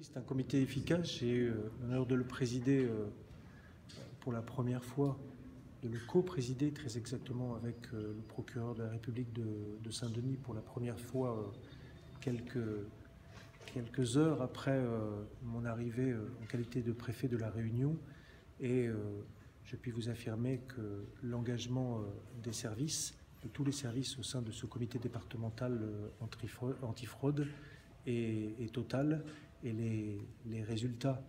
C'est un comité efficace. J'ai eu l'honneur de le présider pour la première fois, de le co-présider très exactement avec le procureur de la République de, Saint-Denis pour la première fois quelques, quelques heures après mon arrivée en qualité de préfet de la Réunion. Et je puis vous affirmer que l'engagement des services de tous les services au sein de ce comité départemental euh, antifraude est, total et les, résultats,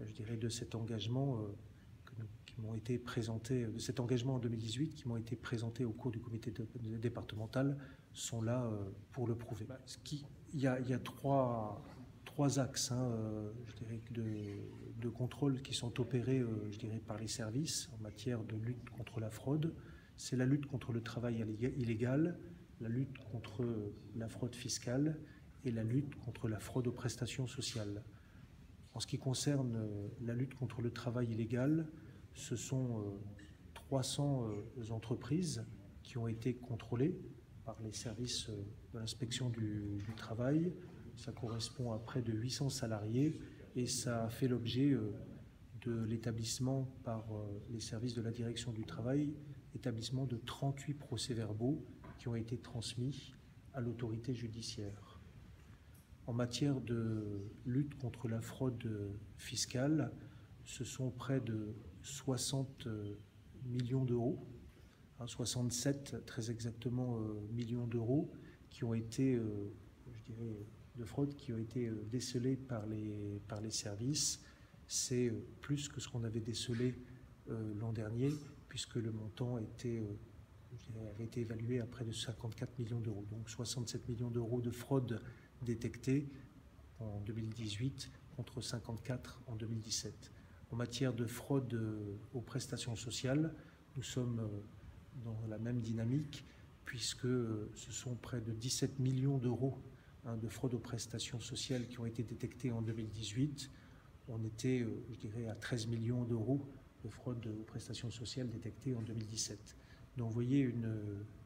je dirais, de cet engagement euh, qui m'ont été présentés, de cet engagement en 2018 qui m'ont été présentés au cours du comité départemental sont là euh, pour le prouver. Qui, il, y a, trois, trois axes hein, je dirais, de, de, contrôle qui sont opérés je dirais, par les services en matière de lutte contre la fraude, c'est la lutte contre le travail illégal, la lutte contre la fraude fiscale et la lutte contre la fraude aux prestations sociales. En ce qui concerne euh, la lutte contre le travail illégal, ce sont 300 euh, euh, entreprises qui ont été contrôlées par les services de l'inspection du, travail. Ça correspond à près de 800 salariés et ça a fait l'objet de l'établissement par les services de la direction du travail établissement de 38 procès-verbaux qui ont été transmis à l'autorité judiciaire. En matière de lutte contre la fraude fiscale, ce sont près de 60 millions d'euros, 67 hein, très exactement euh, millions d'euros qui ont été, euh, de fraude qui ont été euh, décelés par les, par les services. C'est plus que ce qu'on avait décelé l'an dernier puisque le montant était, euh, avait été évalué à près de 54 millions d'euros. Donc 67 millions d'euros de fraude détectée en 2018 contre 54 en 2017. En matière de fraude euh, aux prestations sociales, nous sommes euh, dans la même dynamique puisque ce sont près de 17 millions d'euros hein, de fraude aux prestations sociales qui ont été détectés en 2018. On était, je dirais, à 13 millions d'euros de fraude aux prestations sociales détectées en 2017. Donc vous voyez une,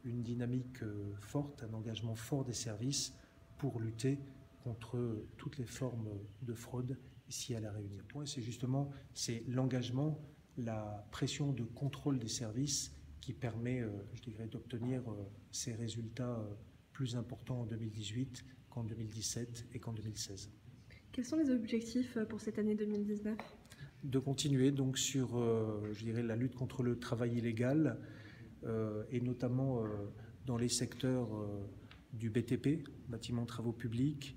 dynamique euh, forte, un engagement fort des services pour lutter contre toutes les formes de fraude ici à La Réunion. C'est justement c'est l'engagement, la pression de contrôle des services qui permet, euh, je dirais, d'obtenir euh, ces résultats plus importants en 2018 qu'en 2017 et qu'en 2016. Quels sont les objectifs pour cette année 2019 de continuer donc sur, euh, je dirais, la lutte contre le travail illégal euh, et notamment euh, dans les secteurs du BTP, bâtiments travaux publics,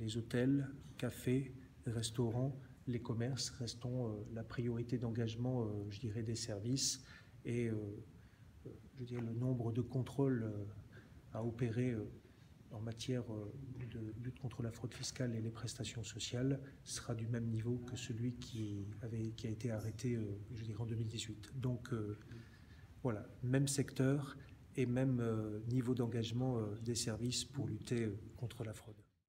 les hôtels, cafés, restaurants, les commerces restons la priorité d'engagement, je dirais, des services et je dirais, le nombre de contrôles à opérer en matière euh, de lutte contre la fraude fiscale et les prestations sociales sera du même niveau que celui qui, qui a été arrêté, euh, je dirais, en 2018. Donc, euh, voilà, même secteur et même niveau d'engagement des services pour lutter contre la fraude.